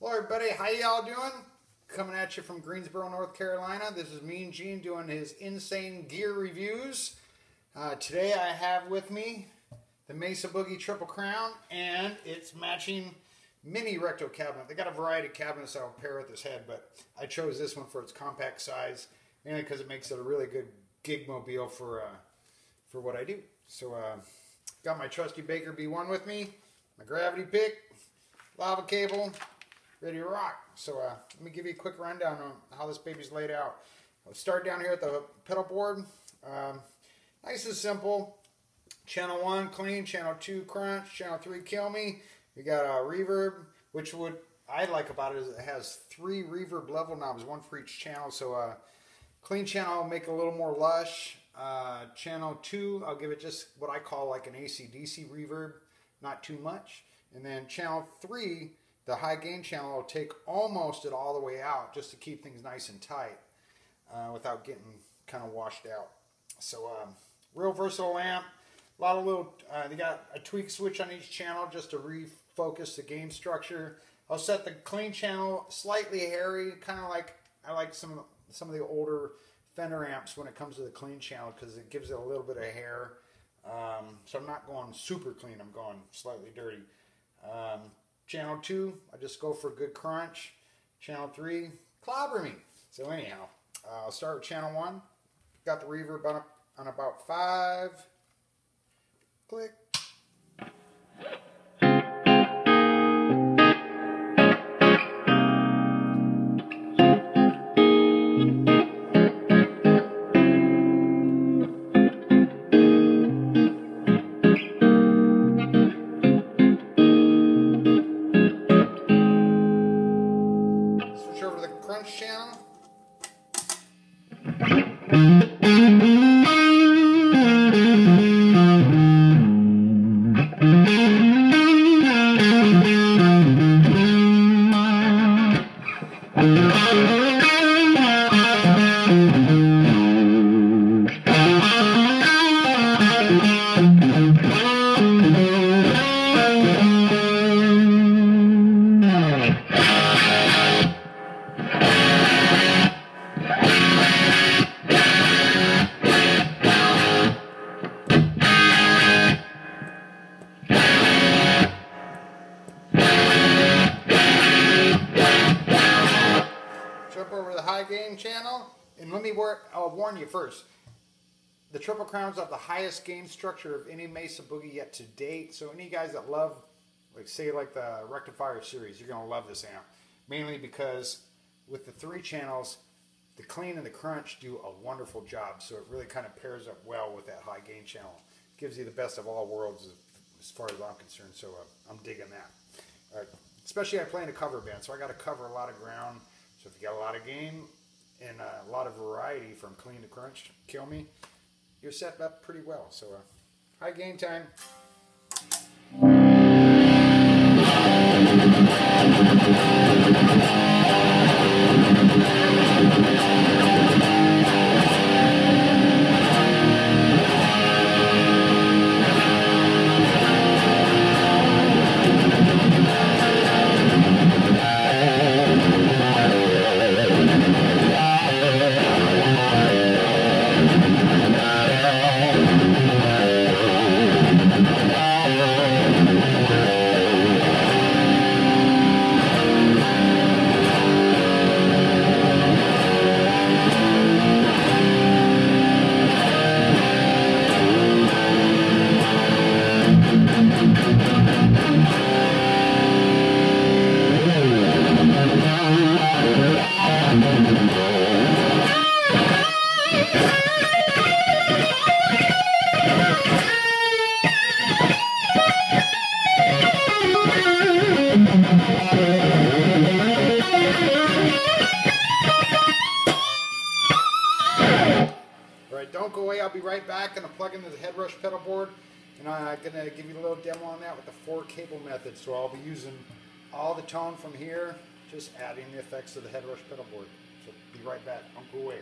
Hello everybody, how y'all doing? Coming at you from Greensboro, North Carolina. This is Mean Gene doing his insane gear reviews. Uh, today I have with me the Mesa Boogie Triple Crown and its matching mini recto cabinet. They got a variety of cabinets that will pair with this head, but I chose this one for its compact size, mainly because it makes it a really good gig mobile for uh, for what I do. So uh, got my trusty Baker B1 with me, my gravity pick, lava cable, ready to rock. So uh, let me give you a quick rundown on how this baby's laid out. I'll start down here at the pedal board. Um, nice and simple. Channel 1 clean, channel 2 crunch, channel 3 kill me. We got a reverb, which would I like about it is it has three reverb level knobs, one for each channel. So uh, clean channel make it a little more lush. Uh, channel 2, I'll give it just what I call like an AC-DC reverb, not too much. And then channel 3, the high gain channel will take almost it all the way out just to keep things nice and tight uh, without getting kind of washed out. So um, real versatile amp. A lot of little, uh, they got a tweak switch on each channel just to refocus the gain structure. I'll set the clean channel slightly hairy, kind of like I like some some of the older Fender amps when it comes to the clean channel because it gives it a little bit of hair. Um, so I'm not going super clean, I'm going slightly dirty. Channel 2, I just go for a good crunch. Channel 3, clobber me. So anyhow, uh, I'll start with channel 1. Got the reverb on, on about 5. Click. Channel. And let me work, I'll warn you first. The Triple Crowns have the highest gain structure of any Mesa Boogie yet to date. So any guys that love, like say like the Rectifier series, you're to love this amp. Mainly because with the three channels, the clean and the crunch do a wonderful job. So it really kind of pairs up well with that high gain channel. Gives you the best of all worlds as far as I'm concerned. So uh, I'm digging that. especially I play in a cover band, so I got to cover a lot of ground. So if you got a lot of game and a lot of variety from clean to crunch, kill me, you're set up pretty well. So uh, high gain time. Don't go away. I'll be right back. Gonna plug into the Headrush pedal board, and I'm gonna give you a little demo on that with the four cable method. So I'll be using all the tone from here, just adding the effects of the Headrush pedal board. So be right back. Don't go away.